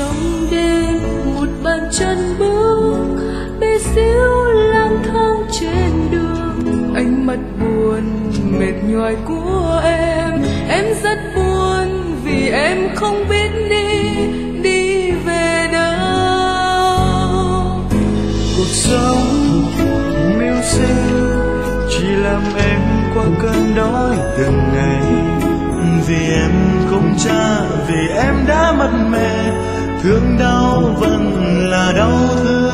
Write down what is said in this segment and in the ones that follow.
trong đêm, một bàn chân bước bé xíu lang thang trên đường. Ánh mắt buồn mệt nhoài của em em rất buồn vì em không biết đi đi về đâu. Cuộc sống mưu sinh chỉ làm em qua cơn đói từng ngày. Vì em không cha, vì em đã mất mẹ thương đau vẫn là đau thương.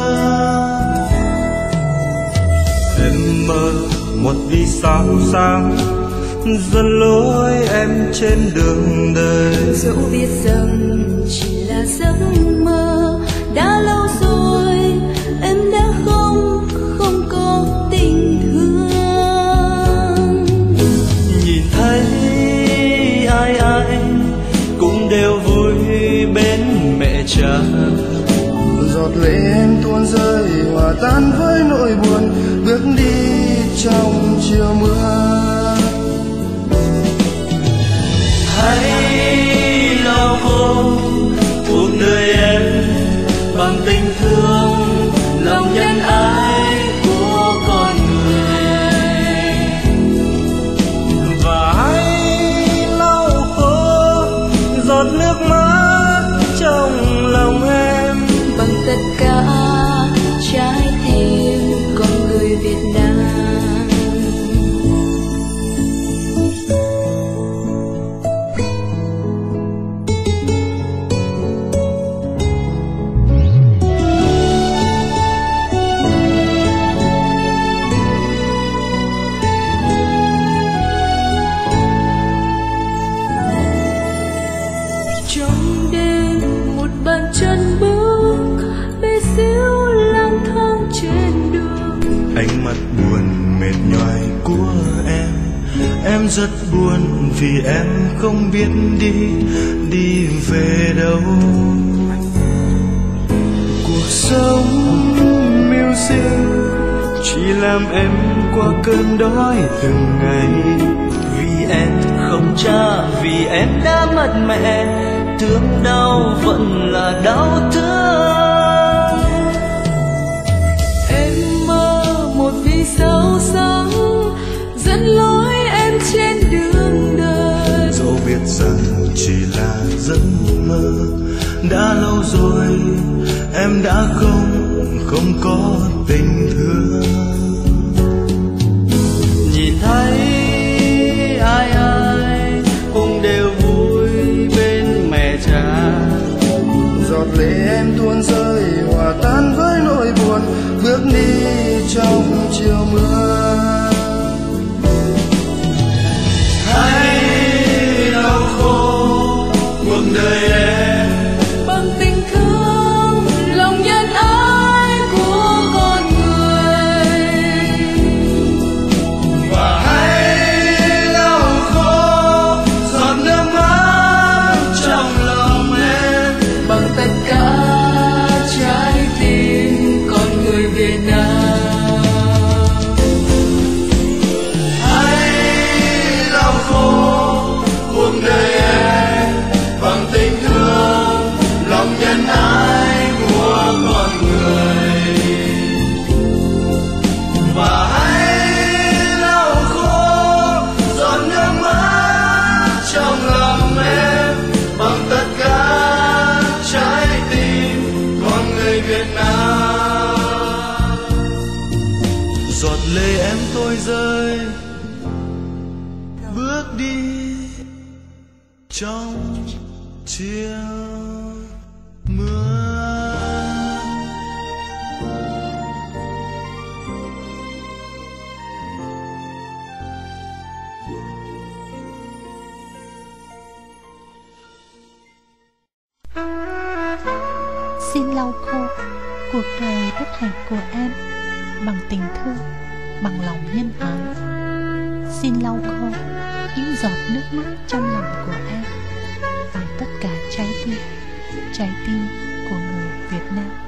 Em mơ một vì sao sáng dẫn lối em trên đường đời. Dẫu biết rằng chỉ là giấc mơ, đã lâu rồi cha giọt lệ em tuôn rơi hòa tan với nỗi buồn bước đi trong chiều mưa. Hãy lau khô cuộc đời em bằng tình thương lòng nhân ái của con người. Và hãy lau khô giọt nước mắt chân bước bé xíu lang thang trên đường. Ánh mắt buồn mệt nhoài của em. Em rất buồn vì em không biết đi đi về đâu. Cuộc sống mưu sinh chỉ làm em qua cơn đói từng ngày. Vì em không cha, vì em đã mất mẹ thương đau vẫn là đau thương. Em mơ một vì sao sáng, dẫn lối em trên đường đời. Dẫu biết rằng chỉ là giấc mơ, đã lâu rồi em đã không không có tình thương. Nhân ái của con người. Và hãy lau khô giọt nước mắt trong lòng em bằng tất cả trái tim con người Việt Nam. Giọt lệ em tôi rơi, bước đi trong chiều. Xin lau khô cuộc đời bất hạnh của em bằng tình thương, bằng lòng nhân ái. Xin lau khô những giọt nước mắt trong lòng của em bằng tất cả trái tim trái tim của người Việt Nam.